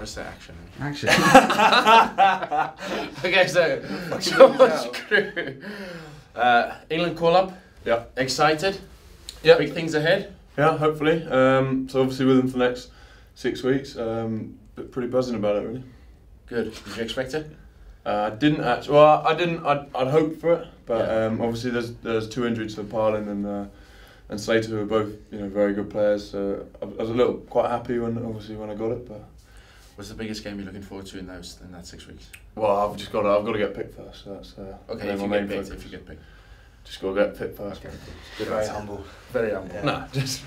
must say action. Action. okay, so George Kruis. Uh, England call up. Yeah. Excited. Yeah. Big things ahead. Yeah, hopefully. Um, so obviously with them for the next six weeks. Um, but pretty buzzing about it really. Good. Did you expect it? Uh, I didn't actually. Well, I didn't. I'd, I'd hoped for it, but Yeah. um, obviously there's there's two injuries to Parling and uh, and Slater who are both you know very good players. So I I was a little quite happy when obviously when I got it, but What's the biggest game you're looking forward to in those in that six weeks? well I've just got to, I've got to get picked first. So that's uh, Okay, if you main get picked, if you get picked. Just got to get picked first. Okay. Very Good humble. Very humble. Yeah. Nah, just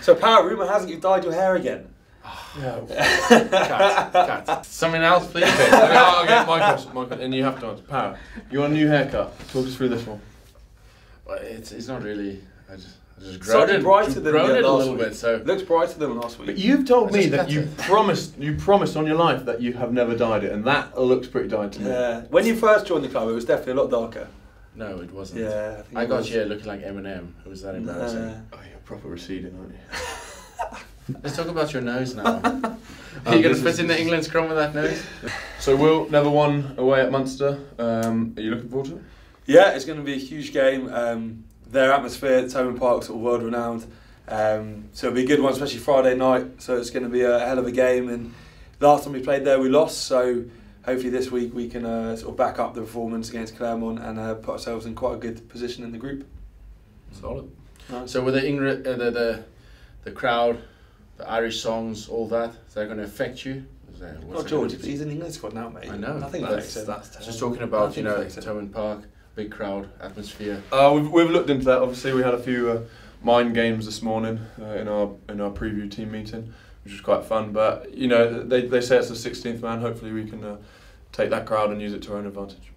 So, Power, rumour has it you dyed your hair again. yeah. Cut. Cut. Something else, please. okay, I'll I'll get Michael, Michael, and you have to answer. Power, you want a new haircut? Talk us through this one. Well, it's, it's not really. I just, I just Slightly grown it, brighter than grown the it a last little week. bit. So Looks brighter than last week. But you've told I me that you it. promised you promised on your life that you have never dyed it, and that looks pretty dyed to me. Yeah. When you first joined the club, it was definitely a lot darker. no, it wasn't. Yeah. think I got was. you looking like Eminem. It was that embarrassing. Nah. Oh, you're proper receding, aren't you? Let's talk about your nose now. Are Um, you gonna fit in the England scrum with that nose? So Will never won away at Munster. Um, are you looking forward to it? Yeah, it's going to be a huge game. Um, their atmosphere at Park sort of world renowned. Um, so it'll be a good one, especially Friday night. So it's going to be a hell of a game. And last time we played there, we lost. So hopefully this week we can uh, sort of back up the performance against Clermont and uh, put ourselves in quite a good position in the group. Solid. Nice. So with the England, uh, the, the the crowd, the Irish songs, all that, is that going to affect you? That, Not George, gonna he's in the England squad now, mate. I know. Nothing That's- affects him. that's Just talking about Nothing you know affects Park, big crowd, atmosphere. Uh, we've, we've looked into that. Obviously, we had a few uh, mind games this morning uh, in our in our preview team meeting, which was quite fun. But you know, they, they say it's the 16th man. Hopefully, we can uh, take that crowd and use it to our own advantage.